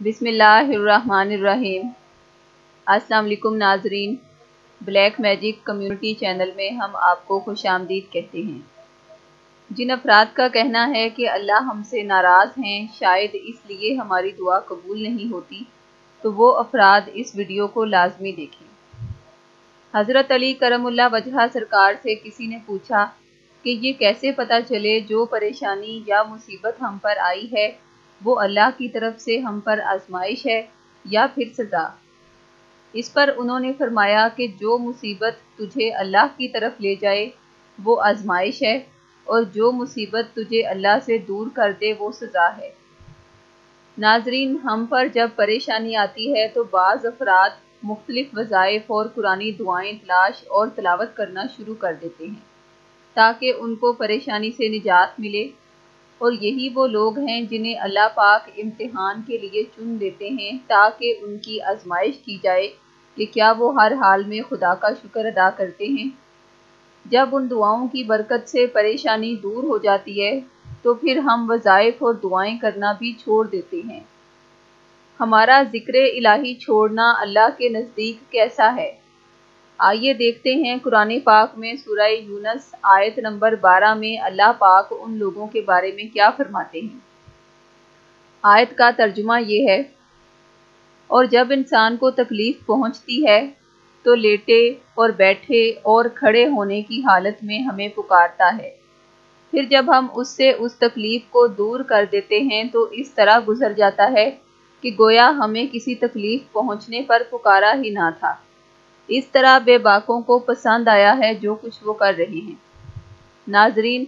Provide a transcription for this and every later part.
बिसमीम अस्सलाम नाजरीन। ब्लैक मैजिक कम्युनिटी चैनल में हम आपको खुश आमदीद कहते हैं। जिन अफराद का कहना है कि अल्लाह हमसे नाराज़ हैं, शायद इसलिए हमारी दुआ कबूल नहीं होती तो वो अफराद इस वीडियो को लाजमी देखें। हज़रत अली करमुल्ला वजह सरकार से किसी ने पूछा कि ये कैसे पता चले जो परेशानी या मुसीबत हम पर आई है वो अल्लाह की तरफ़ से हम पर आजमाइश है या फिर सज़ा? इस पर उन्होंने फरमाया कि जो मुसीबत तुझे अल्लाह की तरफ़ ले जाए, वो आजमाइश है, और जो मुसीबत तुझे अल्लाह से दूर कर दे, वो सज़ा है। नाजरीन, हम पर जब परेशानी आती है तो बाज़ अफराद मुख्तलिफ़ वज़ाइफ और कुरानी दुआएँ, तलाश और तलावत करना शुरू कर देते हैं, ताकि उनको परेशानी से निजात मिले और यही वो लोग हैं जिन्हें अल्लाह पाक इम्तिहान के लिए चुन लेते हैं ताकि उनकी आजमाइश की जाए कि क्या वो हर हाल में खुदा का शुक्र अदा करते हैं। जब उन दुआओं की बरकत से परेशानी दूर हो जाती है तो फिर हम वज़ाइफ और दुआएँ करना भी छोड़ देते हैं। हमारा ज़िक्र इलाही छोड़ना अल्लाह के नज़दीक कैसा है? आइए देखते हैं कुरान पाक में सूरह यूनस आयत नंबर 12 में अल्लाह पाक उन लोगों के बारे में क्या फरमाते हैं। आयत का तर्जुमा ये है, और जब इंसान को तकलीफ़ पहुँचती है तो लेटे और बैठे और खड़े होने की हालत में हमें पुकारता है। फिर जब हम उससे उस तकलीफ़ को दूर कर देते हैं तो इस तरह गुजर जाता है कि गोया हमें किसी तकलीफ़ पहुँचने पर पुकारा ही ना था। इस तरह बेबाकों को पसंद आया है जो कुछ वो कर रहे हैं। नाजरीन,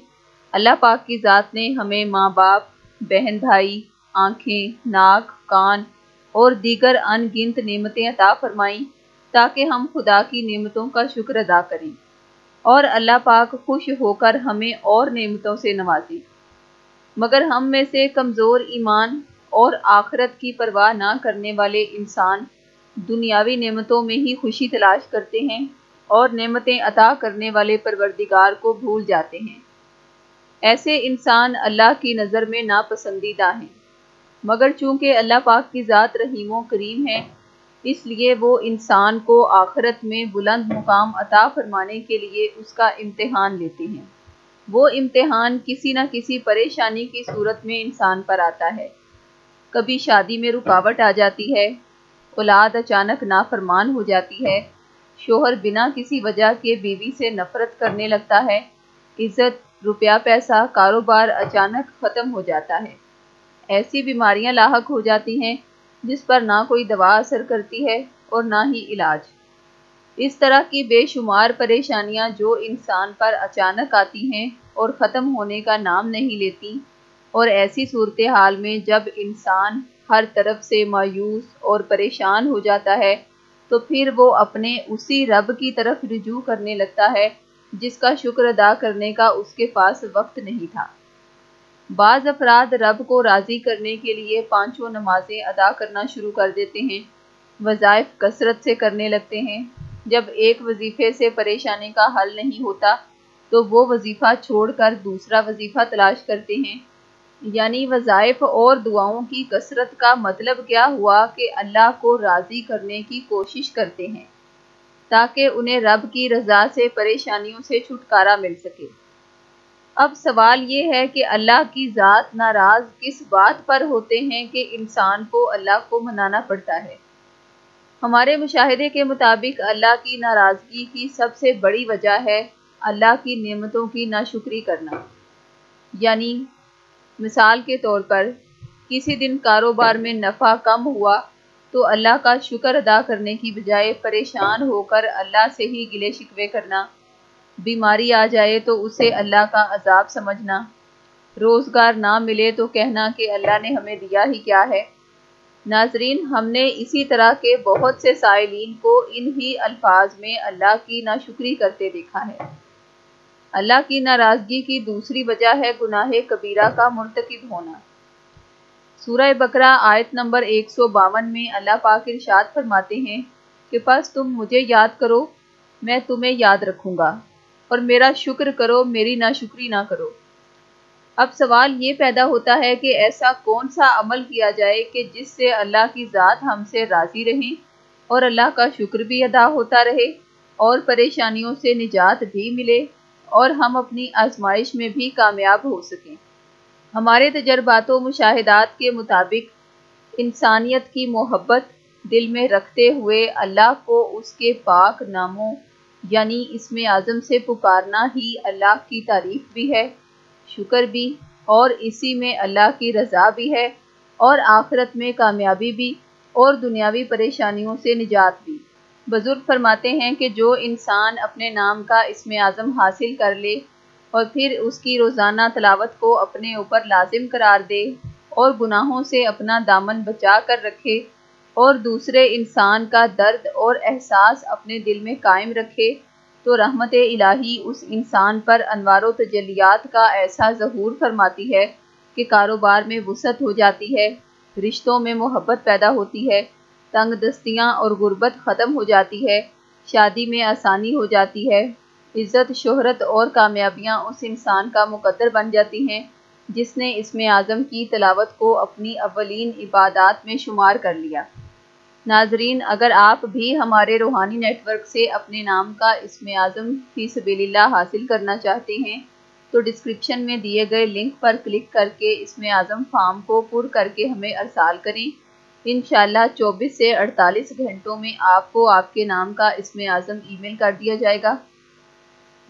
अल्लाह पाक की ज़ात ने हमें माँ बाप बहन भाई आँखें, नाक, कान और दीगर अनगिनत नेमतें अता फरमाई ताकि हम खुदा की नेमतों का शुक्र अदा करें और अल्लाह पाक खुश होकर हमें और नेमतों से नवाजे। मगर हम में से कमज़ोर ईमान और आखरत की परवाह ना करने वाले इंसान दुनियावी नेमतों में ही खुशी तलाश करते हैं और नेमतें अता करने वाले परवरदिगार को भूल जाते हैं। ऐसे इंसान अल्लाह की नज़र में नापसंदीदा हैं। मगर चूँकि अल्लाह पाक की ज़ात रहीम करीम है, इसलिए वो इंसान को आखरत में बुलंद मुकाम अता फरमाने के लिए उसका इम्तहान लेते हैं। वो इम्तहान किसी न किसी परेशानी की सूरत में इंसान पर आता है। कभी शादी में रुकावट आ जाती है औलाद अचानक नाफरमान हो जाती है। शोहर बिना किसी वजह के बीवी से नफरत करने लगता है। इज़्ज़त, रुपया पैसा, कारोबार अचानक ख़त्म हो जाता है। ऐसी बीमारियाँ लाक हो जाती हैं, जिस पर ना कोई दवा असर करती है और ना ही इलाज। इस तरह की बेशुमार परेशानियाँ जो इंसान पर अचानक आती हैं और ख़त्म होने का नाम नहीं लेती और ऐसी सूरत हाल में जब इंसान हर तरफ़ से मायूस और परेशान हो जाता है तो फिर वो अपने उसी रब की तरफ़ रुजू करने लगता है, जिसका शुक्र अदा करने का उसके पास वक्त नहीं था। बाज़ अफराद रब को राज़ी करने के लिए पाँचों नमाजें अदा करना शुरू कर देते हैं, वज़ाइफ कसरत से करने लगते हैं। जब एक वजीफ़े से परेशानी का हल नहीं होता तो वो वजीफ़ा छोड़कर दूसरा वजीफ़ा तलाश करते हैं यानी वज़ाइफ और दुआओं की कसरत का मतलब क्या हुआ कि अल्लाह को राज़ी करने की कोशिश करते हैं, ताकि उन्हें रब की रज़ा से, परेशानियों से छुटकारा मिल सके। अब सवाल ये है कि अल्लाह की ज़ात नाराज़ किस बात पर होते हैं कि इंसान को अल्लाह को मनाना पड़ता है? हमारे मुशाहिदे के मुताबिक अल्लाह की नाराज़गी की सबसे बड़ी वजह है अल्लाह की नेमतों की नाशुक्री करना, यानी मिसाल के तौर पर, किसी दिन कारोबार में नफ़ा कम हुआ तो अल्लाह का शुक्र अदा करने की बजाय परेशान होकर अल्लाह से ही गिले शिकवे करना। बीमारी आ जाए तो उसे अल्लाह का अजाब समझना। रोज़गार ना मिले तो कहना कि अल्लाह ने हमें दिया ही क्या है। नाजरीन, हमने इसी तरह के बहुत से साइलिन को इन ही अल्फाज में अल्लाह की नाशुक्री करते देखा है। अल्लाह की नाराज़गी की दूसरी वजह है गुनाह कबीरा का मुरतकब होना। सूरह बकरा आयत नंबर एक सौ बावन में अल्लाह पाक इरशाद फरमाते हैं कि बस तुम मुझे याद करो, मैं तुम्हें याद रखूँगा और मेरा शुक्र करो, मेरी नाशुक्री ना करो। अब सवाल ये पैदा होता है कि ऐसा कौन सा अमल किया जाए कि जिससे अल्लाह की ज़ात हमसे राज़ी रहें और अल्लाह का शुक्र भी अदा होता रहे और परेशानियों से निजात भी मिले। और हम अपनी आजमाइश में भी कामयाब हो सकें। हमारे तजर्बात, मुशाहदात के मुताबिक इंसानियत की मोहब्बत दिल में रखते हुए अल्लाह को उसके पाक नामों, यानी इसमें आज़म से पुकारना ही अल्लाह की तारीफ़ भी है, शुक्र भी, और इसी में अल्लाह की रज़ा भी है, और आखिरत में कामयाबी भी, और दुनियावी परेशानियों से निजात भी। बुज़ुर्ग फरमाते हैं कि जो इंसान अपने नाम का इसमें आज़म हासिल कर ले और फिर उसकी रोज़ाना तलावत को अपने ऊपर लाजिम करार दे और गुनाहों से अपना दामन बचा कर रखे और दूसरे इंसान का दर्द और एहसास अपने दिल में कायम रखे तो रहमत इलाही उस इंसान पर अनवार तजलियात का ऐसा जहूर फरमाती है कि कारोबार में वसत हो जाती है, रिश्तों में मोहब्बत पैदा होती है तंग दस्तियाँ और गुर्बत ख़त्म हो जाती है। शादी में आसानी हो जाती है। इज़्ज़त, शोहरत और कामयाबियाँ उस इंसान का मुकद्दर बन जाती हैं, जिसने इसमें आज़म की तलावत को अपनी अवलिन इबादत में शुमार कर लिया। नाजरीन, अगर आप भी हमारे रूहानी नेटवर्क से अपने नाम का इसमें आज़म फ़ी सबील्ला हासिल करना चाहते हैं तो डिस्क्रिप्शन में दिए गए लिंक पर क्लिक करके इसमें आज़म फार्म को पुर करके हमें अरसाल करें। इन 24 से 48 घंटों में आपको आपके नाम का इसमें आज़म ईमेल कर दिया जाएगा।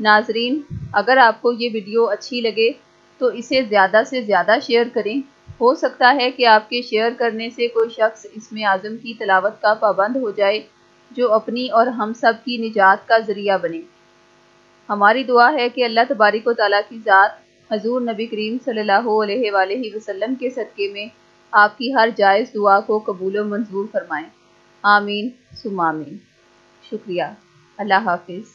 नाजरीन, अगर आपको ये वीडियो अच्छी लगे तो इसे ज़्यादा से ज़्यादा शेयर करें। हो सकता है कि आपके शेयर करने से कोई शख्स इसमें आज़म की तलावत का पाबंद हो जाए, जो अपनी और हम सब की निजात का ज़रिया बने। हमारी दुआ है कि अल्लाह तबारिक ताली की ज़ात हजूर नबी करीम सल्लल्लाहु वसल्लम के सदक़े में आपकी हर जायज़ दुआ को कबूल मंजूर फरमाएँ। आमीन सुमामीन शुक्रिया। अल्लाह हाफिज़।